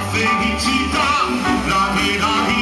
Afegicità, la vera.